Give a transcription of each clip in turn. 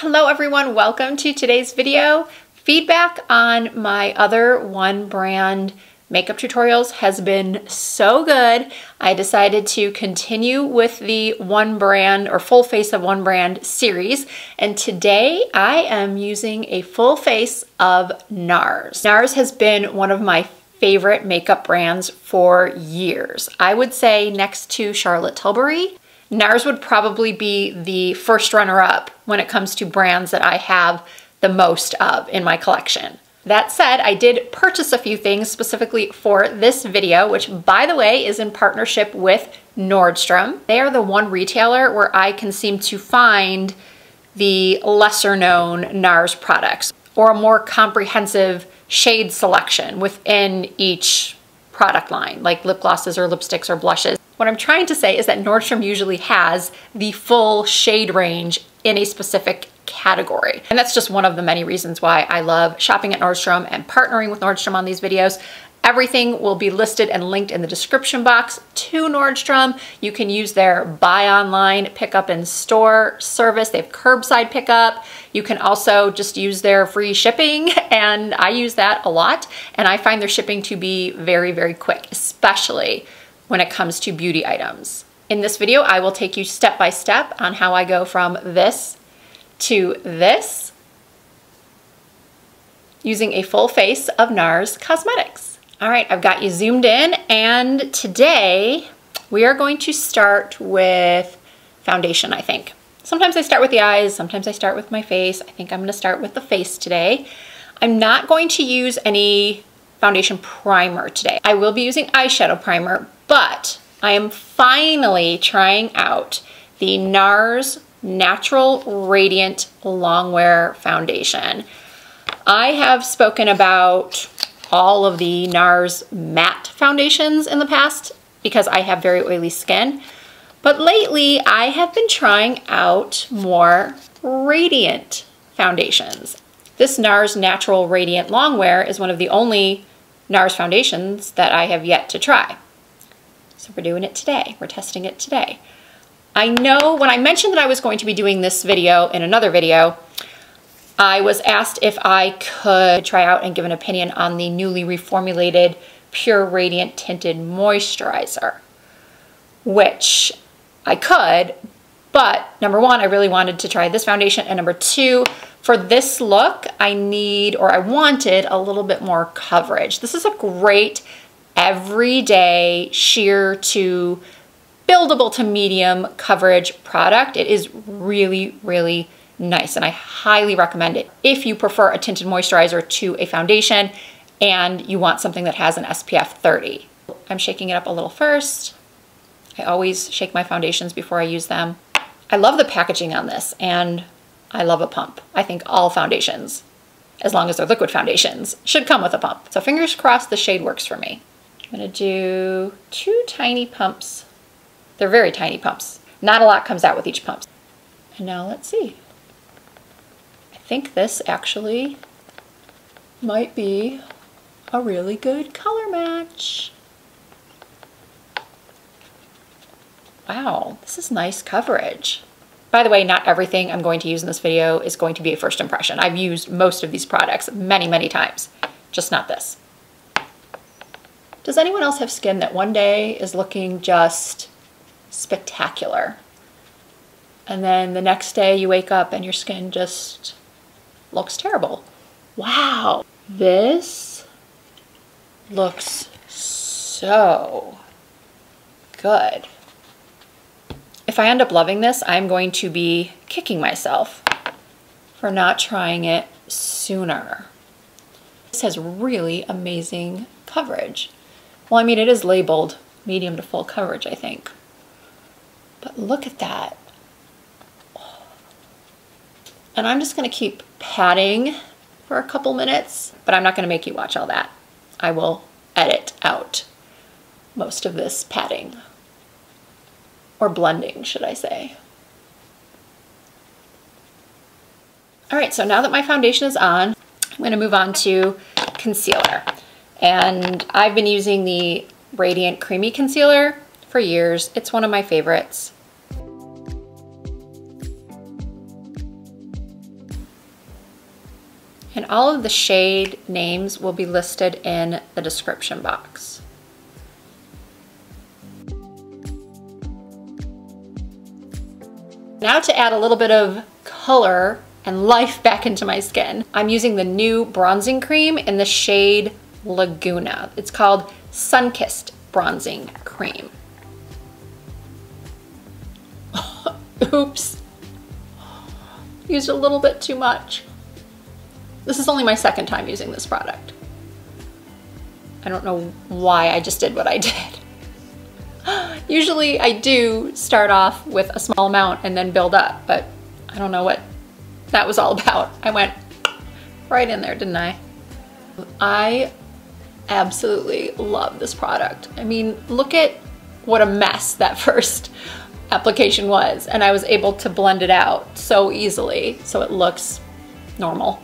Hello everyone, welcome to today's video. Feedback on my other one brand makeup tutorials has been so good. I decided to continue with the one brand or full face of one brand series. And today I am using a full face of NARS. NARS has been one of my favorite makeup brands for years. I would say next to Charlotte Tilbury, NARS would probably be the first runner up when it comes to brands that I have the most of in my collection. That said, I did purchase a few things specifically for this video, which by the way is in partnership with Nordstrom. They are the one retailer where I can seem to find the lesser known NARS products or a more comprehensive shade selection within each product line, like lip glosses or lipsticks or blushes. What I'm trying to say is that Nordstrom usually has the full shade range in a specific category. And that's just one of the many reasons why I love shopping at Nordstrom and partnering with Nordstrom on these videos. Everything will be listed and linked in the description box to Nordstrom. You can use their buy online, pick up in store service. They have curbside pickup. You can also just use their free shipping and I use that a lot. And I find their shipping to be very, very quick, especially when it comes to beauty items. In this video, I will take you step by step on how I go from this to this using a full face of NARS Cosmetics. All right, I've got you zoomed in and today we are going to start with foundation, I think. Sometimes I start with the eyes, sometimes I start with my face. I think I'm gonna start with the face today. I'm not going to use any foundation primer today. I will be using eyeshadow primer, but I am finally trying out the NARS Natural Radiant Longwear Foundation. I have spoken about all of the NARS matte foundations in the past because I have very oily skin. But lately, I have been trying out more radiant foundations. This NARS Natural Radiant Longwear is one of the only NARS foundations that I have yet to try. So we're doing it today. We're testing it today. I know when I mentioned that I was going to be doing this video in another video, I was asked if I could try out and give an opinion on the newly reformulated Pure Radiant Tinted Moisturizer, which I could, but number one, I really wanted to try this foundation, and number two, for this look, I need, or I wanted a little bit more coverage. This is a great everyday sheer to buildable to medium coverage product. It is really, really nice and I highly recommend it if you prefer a tinted moisturizer to a foundation and you want something that has an SPF 30. I'm shaking it up a little first. I always shake my foundations before I use them. I love the packaging on this and I love a pump. I think all foundations, as long as they're liquid foundations, should come with a pump. So fingers crossed the shade works for me. I'm gonna do two tiny pumps they're very tiny pumps. Not a lot comes out with each pump. And now let's see. I think this actually might be a really good color match. Wow, this is nice coverage. By the way, not everything I'm going to use in this video is going to be a first impression. I've used most of these products many, many times, just not this. Does anyone else have skin that one day is looking just spectacular. And then the next day you wake up and your skin just looks terrible. Wow, this looks so good. If I end up loving this, I'm going to be kicking myself for not trying it sooner. This has really amazing coverage. Well, I mean, it is labeled medium to full coverage, I think. But look at that. And I'm just gonna keep patting for a couple minutes, but I'm not gonna make you watch all that. I will edit out most of this patting or blending, should I say. All right, so now that my foundation is on, I'm gonna move on to concealer. And I've been using the Radiant Creamy Concealer for years. It's one of my favorites. And all of the shade names will be listed in the description box. Now to add a little bit of color and life back into my skin, I'm using the new bronzing cream in the shade Laguna. It's called Sunkissed Bronzing Cream. Oops. Used a little bit too much. This is only my second time using this product. I don't know why I just did what I did. Usually I do start off with a small amount and then build up, but I don't know what that was all about. I went right in there, didn't I? I absolutely love this product. I mean, look at what a mess that first application was and I was able to blend it out so easily so it looks normal.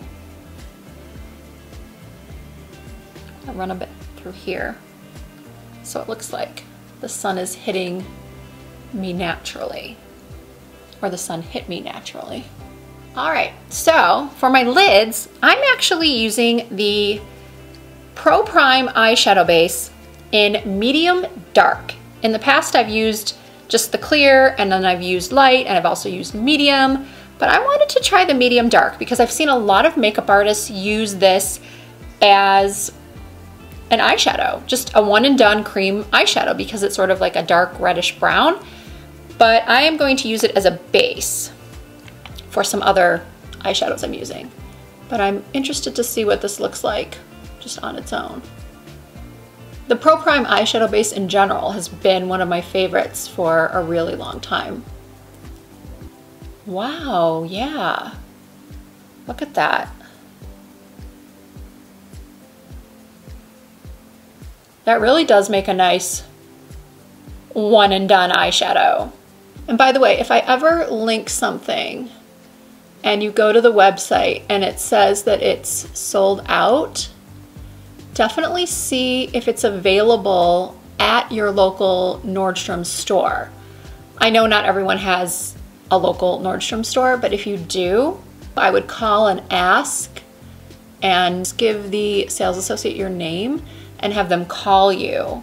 I'll run a bit through here so it looks like the sun is hitting me naturally or the sun hit me naturally. All right, so for my lids, I'm actually using the Pro Prime eyeshadow base in medium dark. In the past, I've used just the clear and then I've used light and I've also used medium, but I wanted to try the medium dark because I've seen a lot of makeup artists use this as an eyeshadow, just a one and done cream eyeshadow because it's sort of like a dark reddish brown. But I am going to use it as a base for some other eyeshadows I'm using. But I'm interested to see what this looks like just on its own. The Pro Prime eyeshadow base in general has been one of my favorites for a really long time. Wow, yeah. Look at that. That really does make a nice one and done eyeshadow. And by the way, if I ever link something and you go to the website and it says that it's sold out, definitely see if it's available at your local Nordstrom store. I know not everyone has a local Nordstrom store, but if you do, I would call and ask and give the sales associate your name and have them call you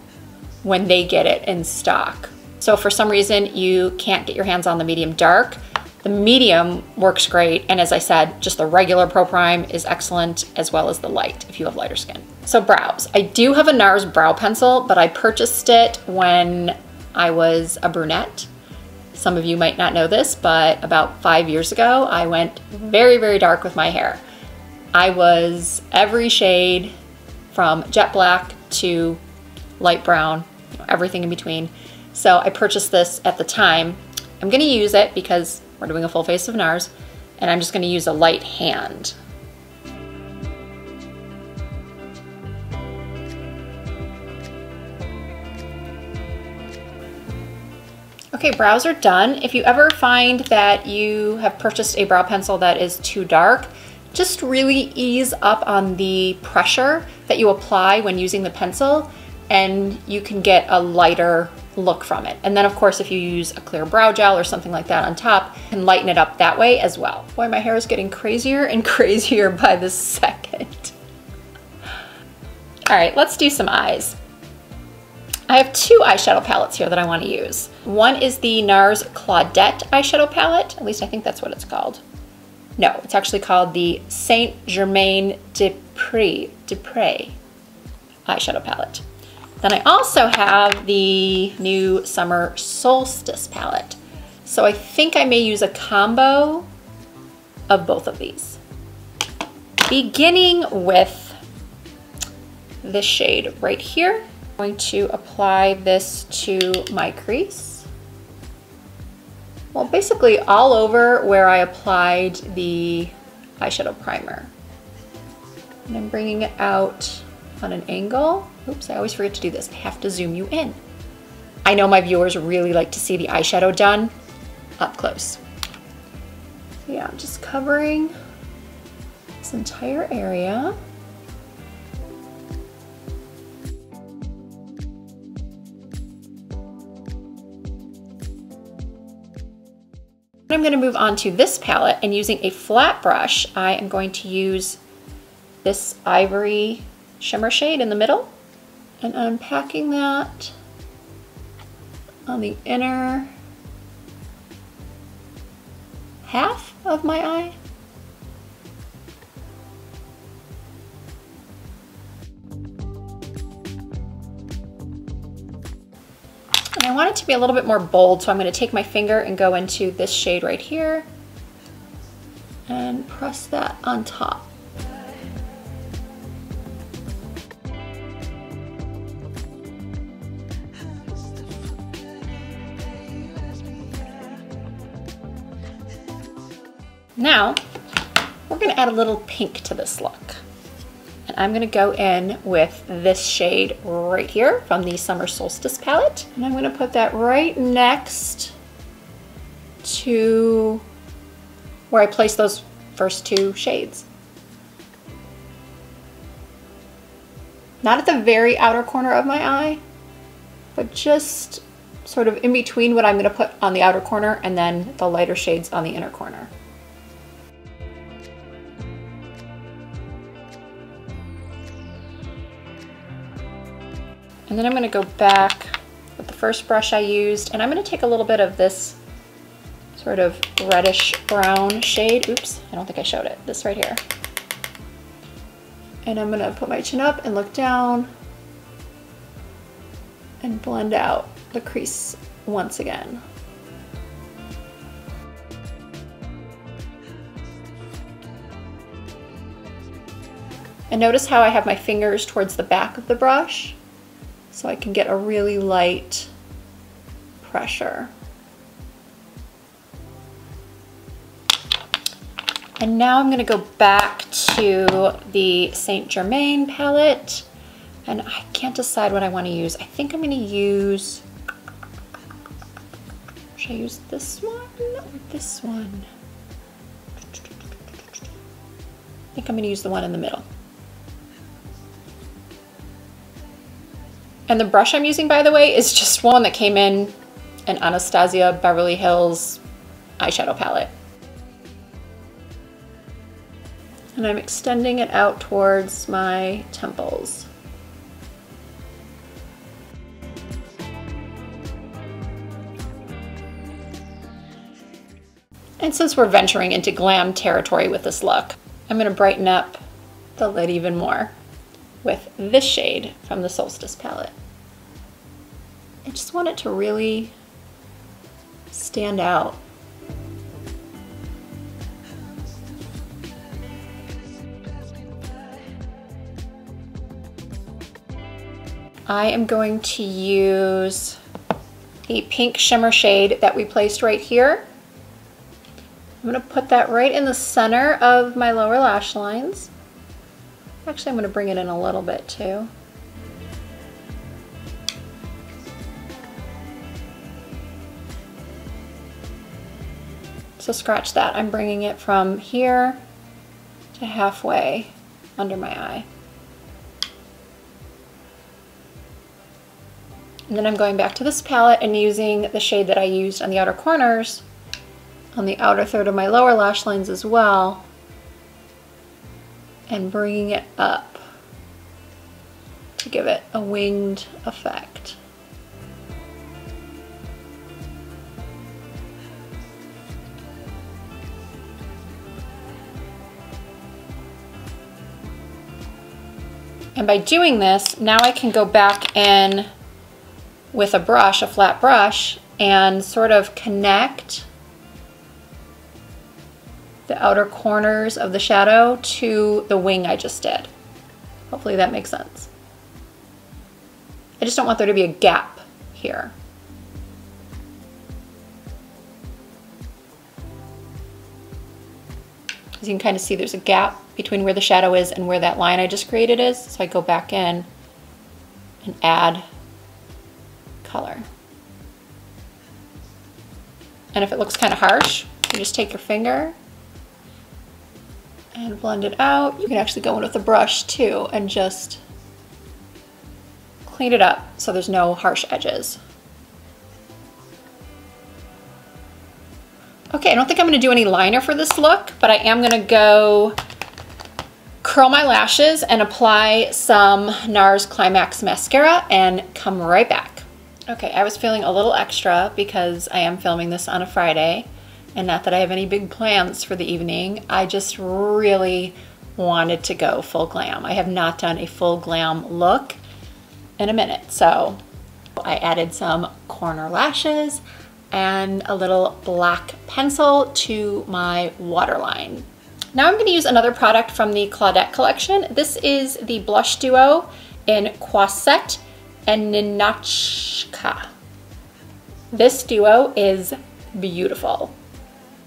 when they get it in stock. So for some reason you can't get your hands on the medium dark, the medium works great, and as I said, just the regular Pro Prime is excellent, as well as the light if you have lighter skin. So brows. I do have a NARS brow pencil, but I purchased it when I was a brunette. Some of you might not know this, but about five years ago, I went very, very dark with my hair. I was every shade from jet black to light brown, everything in between. So I purchased this at the time. I'm gonna use it because we're doing a full face of NARS, and I'm just gonna use a light hand. Okay, brows are done. If you ever find that you have purchased a brow pencil that is too dark, just really ease up on the pressure that you apply when using the pencil and you can get a lighter look from it. And then of course, if you use a clear brow gel or something like that on top, can lighten it up that way as well. Boy, my hair is getting crazier and crazier by the second. All right, let's do some eyes. I have two eyeshadow palettes here that I want to use. One is the NARS Claudette eyeshadow palette. At least I think that's what it's called. No, it's actually called the Saint Germain de Pré eyeshadow palette. Then I also have the new Summer Solstice palette. So I think I may use a combo of both of these. Beginning with this shade right here. I'm going to apply this to my crease. Well, basically all over where I applied the eyeshadow primer. And I'm bringing it out on an angle. Oops, I always forget to do this. I have to zoom you in. I know my viewers really like to see the eyeshadow done up close. Yeah, I'm just covering this entire area. I'm going to move on to this palette and using a flat brush, I am going to use this ivory shimmer shade in the middle and I'm that on the inner half of my eye. And I want it to be a little bit more bold, so I'm gonna take my finger and go into this shade right here and press that on top. Now, we're gonna add a little pink to this look. And I'm gonna go in with this shade right here from the Summer Solstice palette. And I'm gonna put that right next to where I placed those first two shades. Not at the very outer corner of my eye, but just sort of in between what I'm gonna put on the outer corner and then the lighter shades on the inner corner. And then I'm gonna go back with the first brush I used and I'm gonna take a little bit of this sort of reddish brown shade. Oops, I don't think I showed it. This right here. And I'm gonna put my chin up and look down and blend out the crease once again. And notice how I have my fingers towards the back of the brush so I can get a really light pressure. And now I'm gonna go back to the Saint Germain palette and I can't decide what I wanna use. I think I'm gonna use, should I use this one or this one? I think I'm gonna use the one in the middle. And the brush I'm using, by the way, is just one that came in an Anastasia Beverly Hills eyeshadow palette. And I'm extending it out towards my temples. And since we're venturing into glam territory with this look, I'm gonna brighten up the lid even more with this shade from the Solstice palette. I just want it to really stand out. I am going to use the pink shimmer shade that we placed right here. I'm gonna put that right in the center of my lower lash lines. Actually, I'm going to bring it in a little bit too. So scratch that. I'm bringing it from here to halfway under my eye. And then I'm going back to this palette and using the shade that I used on the outer corners on the outer third of my lower lash lines as well and bringing it up to give it a winged effect. And by doing this, now I can go back in with a brush, a flat brush, and sort of connect the outer corners of the shadow to the wing I just did. Hopefully that makes sense. I just don't want there to be a gap here. As you can kind of see, there's a gap between where the shadow is and where that line I just created is. So I go back in and add color. And if it looks kind of harsh, you just take your finger and blend it out. You can actually go in with a brush too and just clean it up so there's no harsh edges. Okay, I don't think I'm gonna do any liner for this look, but I am gonna go curl my lashes and apply some NARS Climax mascara and come right back. Okay, I was feeling a little extra because I am filming this on a Friday and not that I have any big plans for the evening. I just really wanted to go full glam. I have not done a full glam look in a minute. So I added some corner lashes and a little black pencil to my waterline. Now I'm going to use another product from the Claudette collection. This is the Blush Duo in Quaset and Ninotchka. This duo is beautiful.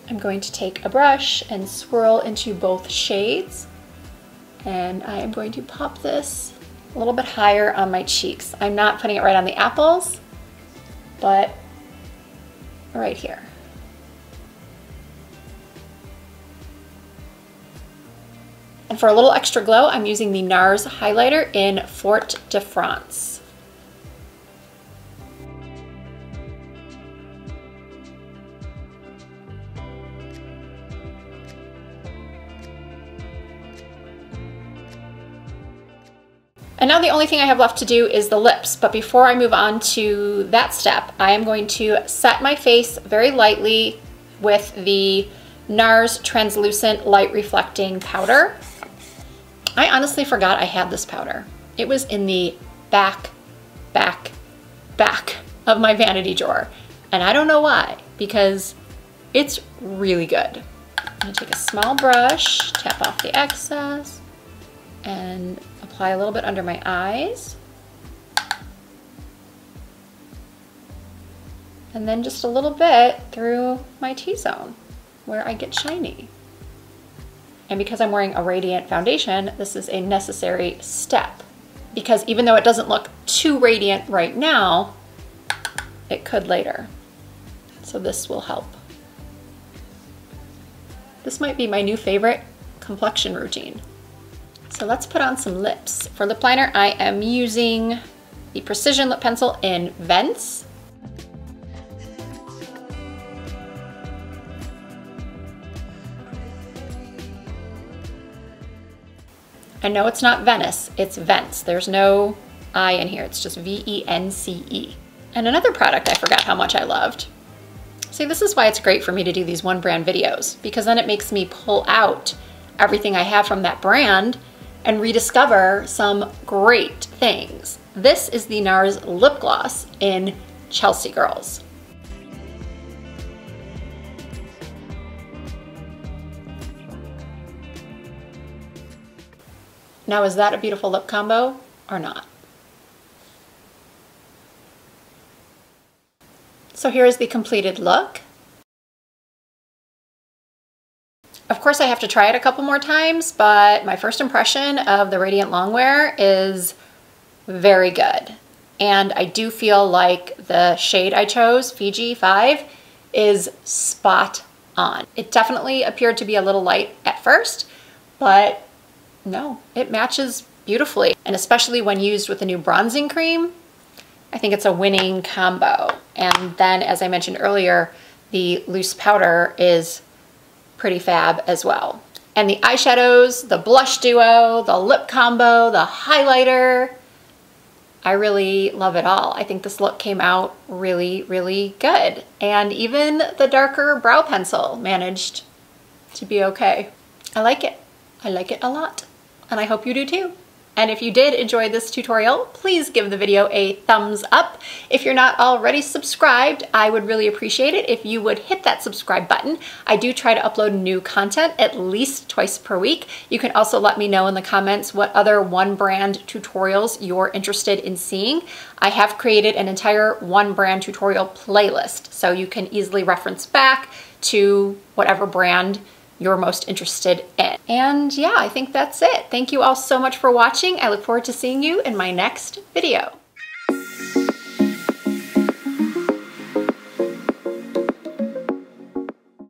I'm going to take a brush and swirl into both shades and I am going to pop this a little bit higher on my cheeks. I'm not putting it right on the apples, but right here. And for a little extra glow, I'm using the NARS highlighter in Fort de France. Now the only thing I have left to do is the lips. But before I move on to that step, I am going to set my face very lightly with the NARS Translucent Light Reflecting Powder. I honestly forgot I had this powder. It was in the back, back, back of my vanity drawer. And I don't know why, because it's really good. I'm gonna take a small brush, tap off the excess, and apply a little bit under my eyes. And then just a little bit through my T-zone where I get shiny. And because I'm wearing a Radiant foundation, this is a necessary step. Because even though it doesn't look too radiant right now, it could later. So this will help. This might be my new favorite complexion routine. So let's put on some lips. For lip liner, I am using the Precision Lip Pencil in Vence. I know it's not Venice, it's Vence. There's no I in here, it's just V-E-N-C-E. -E. And another product I forgot how much I loved. See, this is why it's great for me to do these one brand videos, because then it makes me pull out everything I have from that brand and rediscover some great things. This is the NARS lip gloss in Chelsea Girls. Now is that a beautiful lip combo or not? So here is the completed look. Of course I have to try it a couple more times, but my first impression of the Radiant Longwear is very good. And I do feel like the shade I chose, Fiji 5, is spot on. It definitely appeared to be a little light at first, but no, it matches beautifully. And especially when used with the new bronzing cream, I think it's a winning combo. And then, as I mentioned earlier, the loose powder is pretty fab as well. And the eyeshadows, the blush duo, the lip combo, the highlighter, I really love it all. I think this look came out really, really good. And even the darker brow pencil managed to be okay. I like it. I like it a lot. And I hope you do too. And if you did enjoy this tutorial, please give the video a thumbs up. If you're not already subscribed, I would really appreciate it if you would hit that subscribe button. I do try to upload new content at least twice per week. You can also let me know in the comments what other one brand tutorials you're interested in seeing. I have created an entire one brand tutorial playlist, so you can easily reference back to whatever brand you're most interested in. And yeah, I think that's it. Thank you all so much for watching. I look forward to seeing you in my next video.